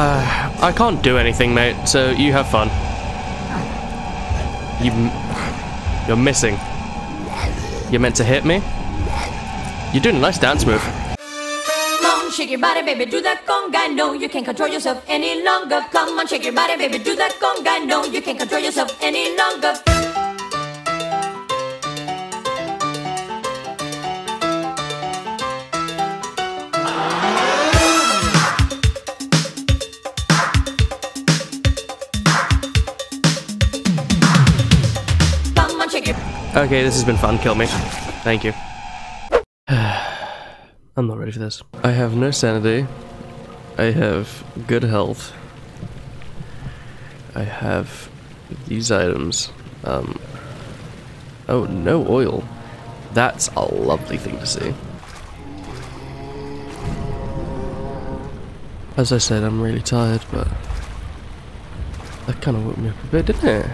Uh, I can't do anything, mate, so you have fun. You... You're missing. You're meant to hit me? You're doing a nice dance move. On, shake your body, baby, do that conga. No, you can't control yourself any longer. Come on, shake your body, baby, do that conga. No, you can't control yourself any longer. Okay, this has been fun. Kill me. Thank you. I'm not ready for this. I have no sanity. I have good health. I have these items. Um, oh, no oil. That's a lovely thing to see. As I said, I'm really tired, but that kind of woke me up a bit, didn't it?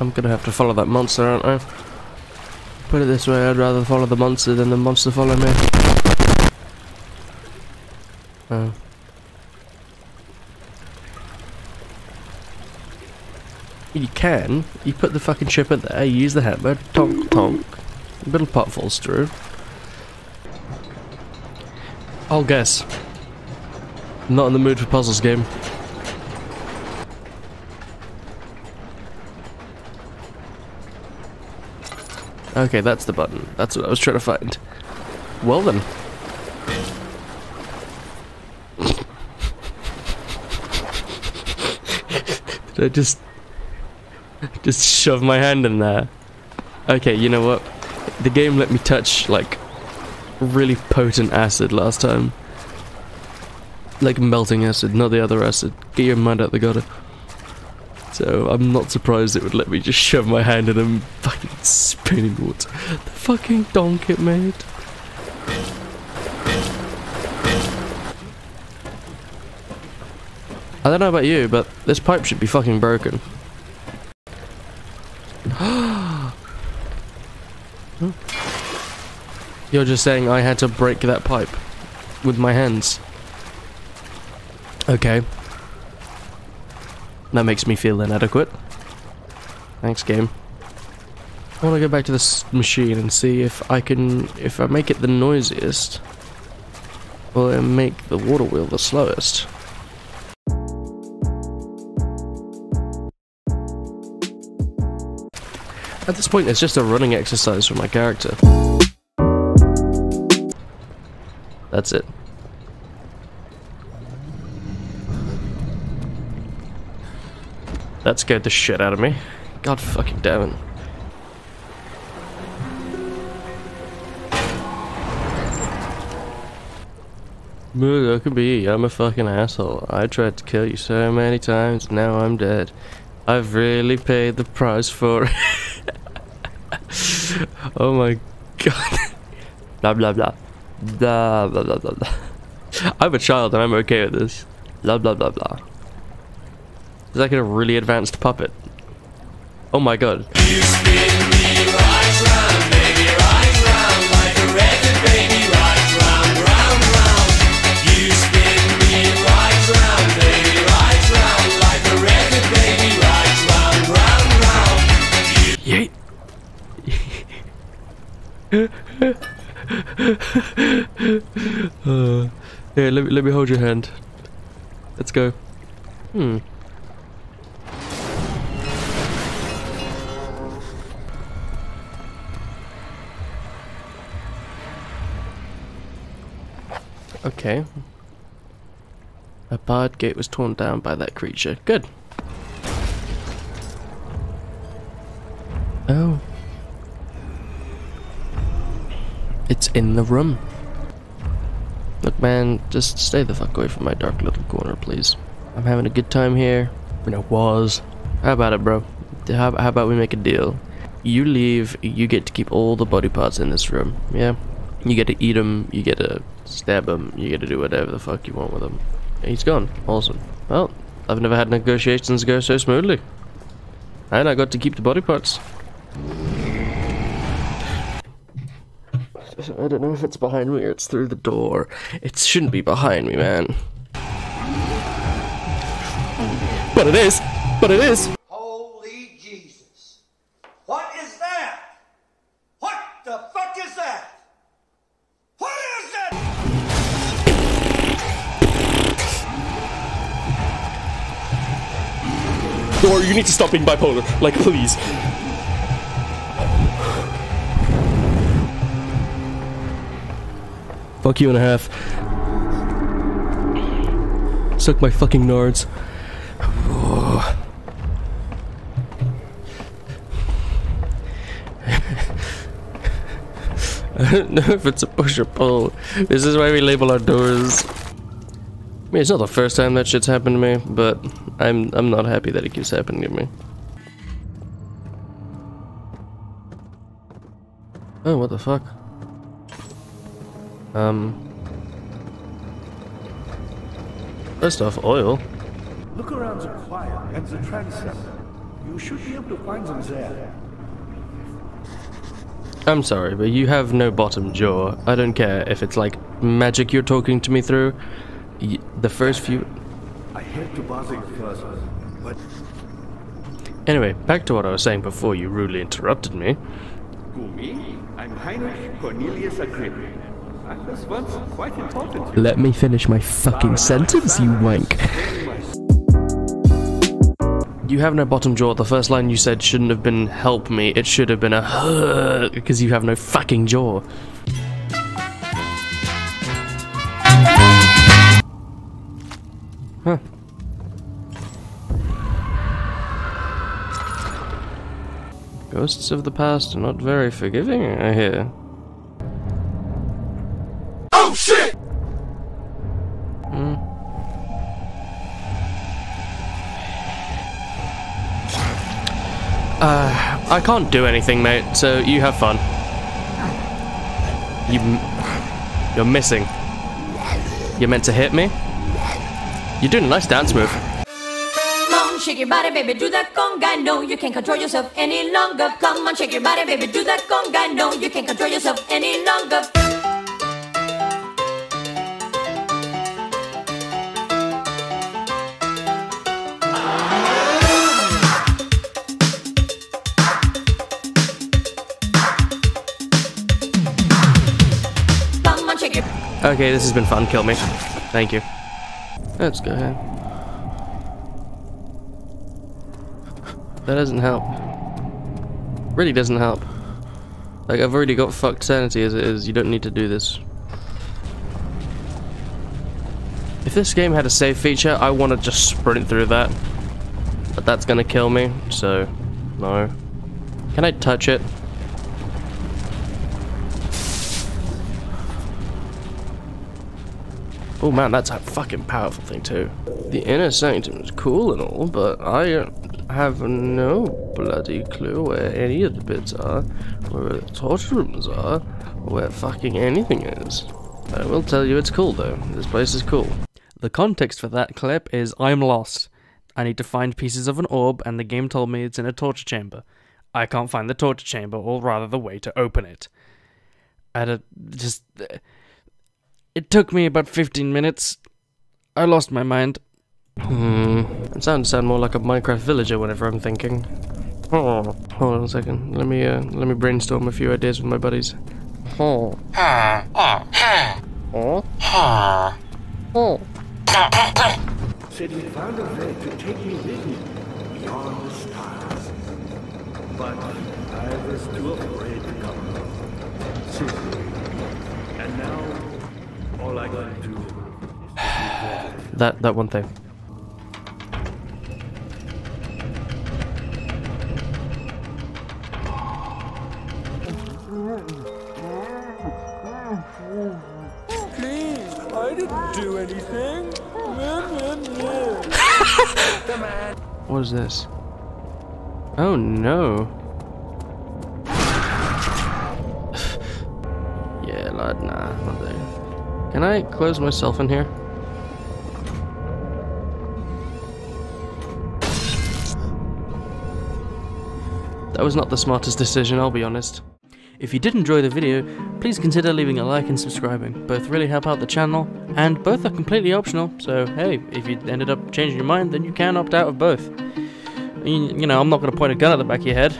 I'm gonna have to follow that monster, aren't I? Put it this way, I'd rather follow the monster than the monster follow me. Oh. You can. You put the fucking chip in there, use the hammer, tonk tonk. Little pot falls through. I'll guess. Not in the mood for puzzles game. Okay, that's the button. That's what I was trying to find. Well then. Did I just... Just shove my hand in there? Okay, you know what? The game let me touch, like, really potent acid last time. Like melting acid, not the other acid. Get your mind out the gutter. So I'm not surprised it would let me just shove my hand in a fucking spinning water. The fucking donk it made. I don't know about you, but this pipe should be fucking broken. You're just saying I had to break that pipe with my hands. Okay. That makes me feel inadequate. Thanks, game. I want to go back to this machine and see if I can, if I make it the noisiest, will make the water wheel the slowest? At this point, it's just a running exercise for my character. That's it. That scared the shit out of me. God fucking damn it. Look at me, I'm a fucking asshole. I tried to kill you so many times, now I'm dead. I've really paid the price for it. oh my god. blah blah blah. Blah blah blah blah blah. I'm a child and I'm okay with this. Blah blah blah blah. It's like a really advanced puppet. Oh my god. You spin me right round, baby, right round, like a record, baby, right round, round, round. You spin me right round, baby, right round, like a record, baby, right round, round, round. Yeet. uh, here, let me let me hold your hand. Let's go. Hmm. Okay. A barred gate was torn down by that creature. Good. Oh. It's in the room. Look, man, just stay the fuck away from my dark little corner, please. I'm having a good time here. You know, was. How about it, bro? How, how about we make a deal? You leave, you get to keep all the body parts in this room, yeah? You get to eat them, you get to Stab him. You get to do whatever the fuck you want with him. He's gone. Awesome. Well, I've never had negotiations go so smoothly. And I got to keep the body parts. I don't know if it's behind me or it's through the door. It shouldn't be behind me, man. But it is! But it is! Or you need to stop being bipolar. Like, please. Fuck you and a half. Suck my fucking nards. I don't know if it's a push or pull. This is why we label our doors. I mean, it's not the first time that shit's happened to me, but I'm I'm not happy that it keeps happening to me. Oh, what the fuck? Um. First off, oil. Look around the choir and the transept. You should be able to find them there. I'm sorry, but you have no bottom jaw. I don't care if it's like magic you're talking to me through. Y- the first few. I hate to bother you further, but Anyway, back to what I was saying before you rudely interrupted me. who me? I'm Heinrich Cornelius Agrippa. I was once quite important. Let me finish my fucking sentence, you wank. You have no bottom jaw. The first line you said shouldn't have been help me. It should have been a because you have no fucking jaw. Huh. Ghosts of the past are not very forgiving, I hear. Oh shit! Hmm. Uh, I can't do anything, mate, so you have fun. You. m- You're missing. You're meant to hit me? You're doing a nice dance move. Come on, shake your body, baby, do that conga. No, you can't control yourself any longer. Come on, shake your body, baby, do that conga. No, you can't control yourself any longer. Come on, shake your Okay, this has been fun. Kill me. Thank you. Let's go ahead. That doesn't help. Really doesn't help. Like, I've already got fucked sanity as it is. You don't need to do this. If this game had a save feature, I want to just sprint through that. But that's gonna kill me, so no. Can I touch it? Oh man, that's a fucking powerful thing too. The inner sanctum is cool and all, but I have no bloody clue where any of the bits are, where the torture rooms are, or where fucking anything is. I will tell you it's cool though. This place is cool. The context for that clip is I'm lost. I need to find pieces of an orb, and the game told me it's in a torture chamber. I can't find the torture chamber, or rather the way to open it. I a just. It took me about 15 minutes. I lost my mind. Hmm. It sounds sound more like a Minecraft villager whenever I'm thinking. Oh, hold on a second. Let me uh, let me brainstorm a few ideas with my buddies. Oh. Oh. Oh. said he found a way to take me with him beyond the stars. But I was too afraid to come. Simply. And now, all I gotta do is to regret it. That that one thing. Please, I didn't do anything. What is this? Oh no. yeah, lad, nah, not there. Can I close myself in here? That was not the smartest decision, I'll be honest. If you did enjoy the video, please consider leaving a like and subscribing. Both really help out the channel, and both are completely optional, so hey, if you ended up changing your mind, then you can opt out of both. You you know, I'm not going to point a gun at the back of your head.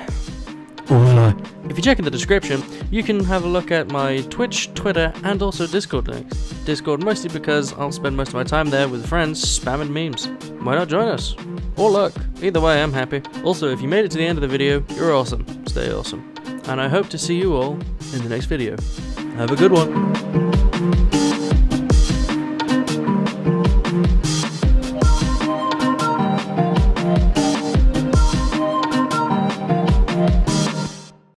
If you check in the description, you can have a look at my Twitch, Twitter, and also Discord links. Discord mostly because I'll spend most of my time there with friends spamming memes. Why not join us? Or look. Either way, I'm happy. Also, if you made it to the end of the video, you're awesome. Stay awesome. And I hope to see you all in the next video. Have a good one.